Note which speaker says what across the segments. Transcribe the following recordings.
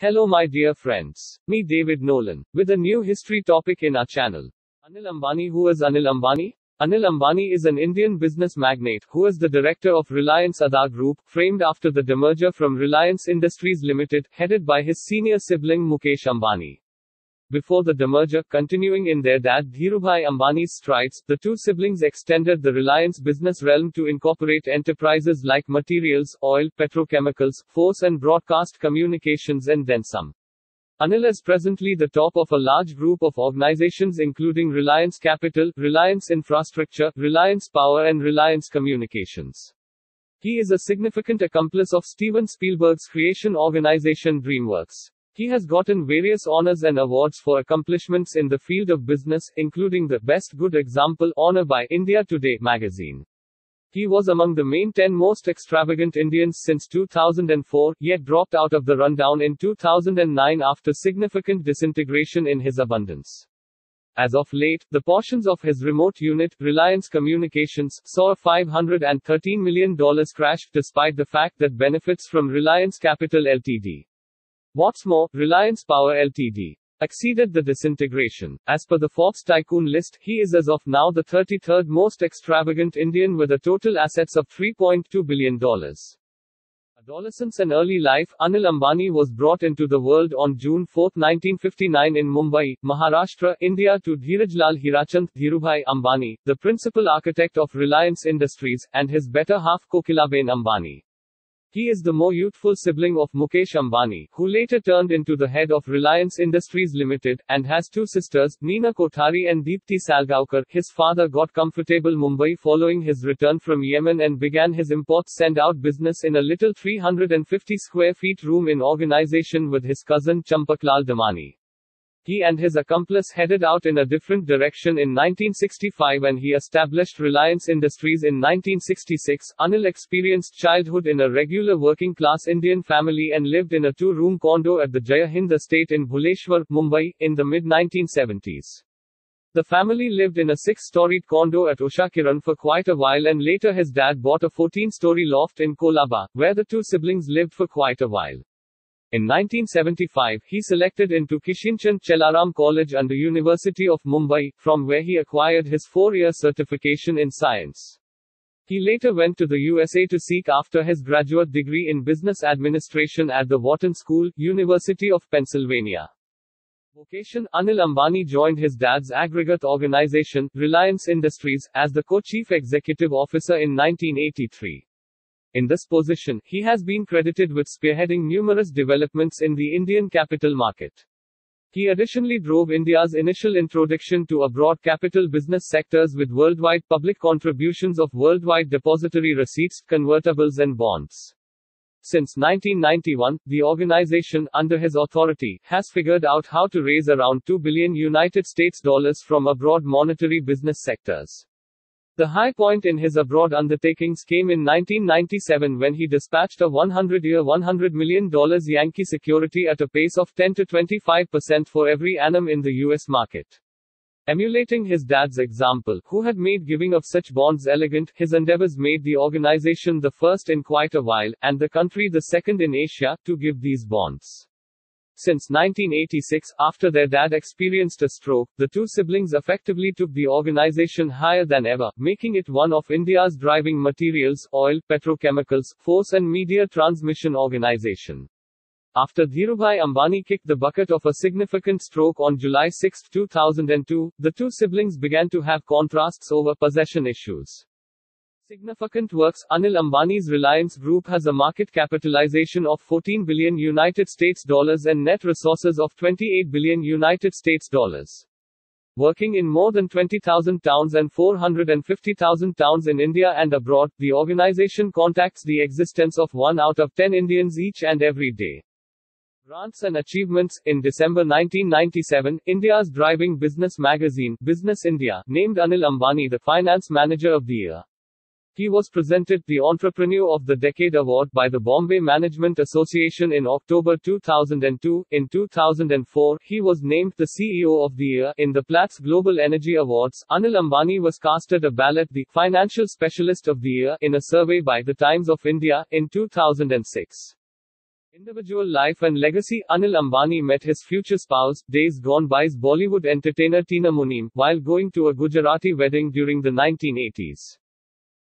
Speaker 1: Hello, my dear friends. Me, David Nolan, with a new history topic in our channel. Anil Ambani Who is Anil Ambani? Anil Ambani is an Indian business magnate who is the director of Reliance ADA Group, framed after the demerger from Reliance Industries Limited, headed by his senior sibling Mukesh Ambani. Before the demerger, continuing in their dad Dhirubhai Ambani's strides, the two siblings extended the Reliance business realm to incorporate enterprises like materials, oil, petrochemicals, force and broadcast communications and then some. Anil is presently the top of a large group of organizations including Reliance Capital, Reliance Infrastructure, Reliance Power and Reliance Communications. He is a significant accomplice of Steven Spielberg's creation organization DreamWorks. He has gotten various honors and awards for accomplishments in the field of business, including the Best Good Example honor by India Today magazine. He was among the main 10 most extravagant Indians since 2004, yet dropped out of the rundown in 2009 after significant disintegration in his abundance. As of late, the portions of his remote unit, Reliance Communications, saw a $513 million crash, despite the fact that benefits from Reliance Capital Ltd. What's more, Reliance Power Ltd. exceeded the disintegration. As per the Forbes tycoon list, he is as of now the 33rd most extravagant Indian with a total assets of $3.2 billion. Adolescence and early life Anil Ambani was brought into the world on June 4, 1959 in Mumbai, Maharashtra, India to Dheerajlal Hirachand Dhirubhai Ambani, the principal architect of Reliance Industries, and his better half Kokilaben Ambani. He is the more youthful sibling of Mukesh Ambani, who later turned into the head of Reliance Industries Limited, and has two sisters, Nina Kothari and Deepti Salgaonkar. His father got comfortable Mumbai following his return from Yemen and began his import send out business in a little 350 square feet room in organization with his cousin Champaklal Damani. He and his accomplice headed out in a different direction in 1965 and he established Reliance Industries in 1966. Anil experienced childhood in a regular working class Indian family and lived in a two room condo at the Jai Hind estate in Bhuleshwar, Mumbai, in the mid 1970s. The family lived in a six storied condo at Usha Kiran for quite a while and later his dad bought a 14 story loft in Colaba, where the two siblings lived for quite a while. In 1975, he selected into Kishinchand Chelaram College under the University of Mumbai, from where he acquired his four-year certification in science. He later went to the USA to seek after his graduate degree in business administration at the Wharton School, University of Pennsylvania. Vocation Anil Ambani joined his dad's aggregate organization, Reliance Industries, as the co-chief executive officer in 1983. In this position, he has been credited with spearheading numerous developments in the Indian capital market. He additionally drove India's initial introduction to abroad capital business sectors with worldwide public contributions of worldwide depository receipts, convertibles, and bonds. Since 1991, the organization, under his authority, has figured out how to raise around 2 billion United States dollars from abroad monetary business sectors. The high point in his abroad undertakings came in 1997 when he dispatched a 100 year $100 million Yankee security at a pace of 10 to 25% for every annum in the US market. Emulating his dad's example, who had made giving of such bonds elegant, his endeavors made the organization the first in quite a while, and the country the second in Asia, to give these bonds. Since 1986, after their dad experienced a stroke, the two siblings effectively took the organization higher than ever, making it one of India's driving materials, oil, petrochemicals, force and media transmission organization. After Dhirubhai Ambani kicked the bucket of a significant stroke on July 6, 2002, the two siblings began to have contrasts over possession issues. Significant works Anil Ambani's Reliance Group has a market capitalization of 14 billion United States dollars and net resources of 28 billion United States dollars. Working in more than 20,000 towns and 450,000 towns in India and abroad, the organization contacts the existence of 1 out of 10 Indians each and every day. Grants and Achievements In December 1997, India's driving business magazine, Business India, named Anil Ambani the Finance Manager of the Year. He was presented the Entrepreneur of the Decade Award by the Bombay Management Association in October 2002. In 2004, he was named the CEO of the Year in the Platts Global Energy Awards. Anil Ambani was casted a ballot the Financial Specialist of the Year in a survey by The Times of India in 2006. Individual life and legacy Anil Ambani met his future spouse, days gone by's Bollywood entertainer Tina Munim, while going to a Gujarati wedding during the 1980s.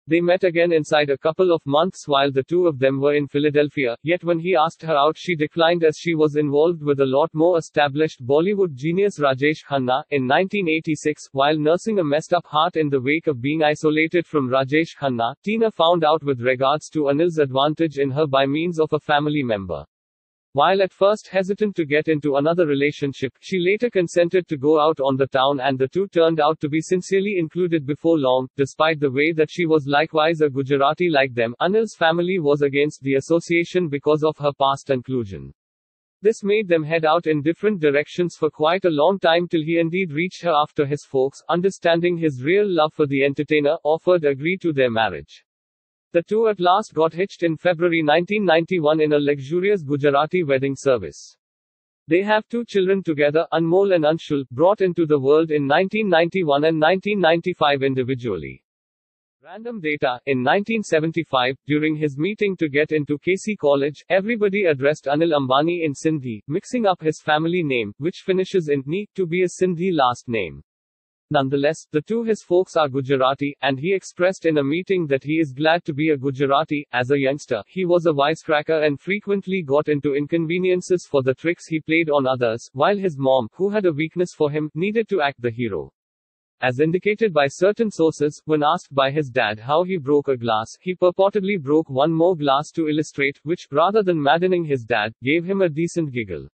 Speaker 1: They met again inside a couple of months while the two of them were in Philadelphia, yet when he asked her out, she declined as she was involved with a lot more established Bollywood genius Rajesh Khanna. In 1986, while nursing a messed up heart in the wake of being isolated from Rajesh Khanna, Tina found out with regards to Anil's advantage in her by means of a family member. While at first hesitant to get into another relationship, she later consented to go out on the town and the two turned out to be sincerely included before long, despite the way that she was likewise a Gujarati like them. Anil's family was against the association because of her past inclusion. This made them head out in different directions for quite a long time till he indeed reached her after his folks, understanding his real love for the entertainer, offered agree to their marriage. The two at last got hitched in February 1991 in a luxurious Gujarati wedding service. They have two children together, Anmol and Anshul, brought into the world in 1991 and 1995 individually. Random data In 1975, during his meeting to get into KC College, everybody addressed Anil Ambani in Sindhi, mixing up his family name, which finishes in Ni, to be a Sindhi last name. Nonetheless, the two his folks are Gujarati, and he expressed in a meeting that he is glad to be a Gujarati. As a youngster, he was a wisecracker and frequently got into inconveniences for the tricks he played on others, while his mom, who had a weakness for him, needed to act the hero. As indicated by certain sources, when asked by his dad how he broke a glass, he purportedly broke one more glass to illustrate, which, rather than maddening his dad, gave him a decent giggle.